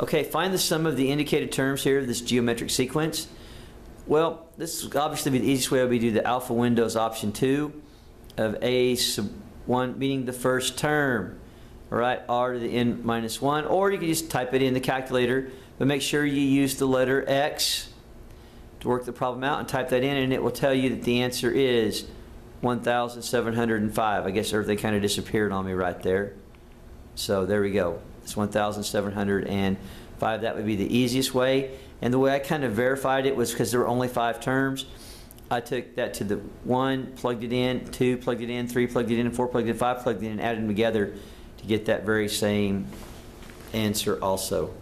Okay, find the sum of the indicated terms here, this geometric sequence. Well, this is obviously be the easiest way would be to do the alpha windows option 2 of a sub 1, meaning the first term. All right, r to the n minus 1. Or you can just type it in the calculator, but make sure you use the letter x to work the problem out and type that in, and it will tell you that the answer is 1,705. I guess everything kind of disappeared on me right there. So there we go. It's 1,705. That would be the easiest way. And the way I kind of verified it was because there were only five terms. I took that to the one, plugged it in, two, plugged it in, three, plugged it in, four, plugged it in, five, plugged it in, and added them together to get that very same answer also.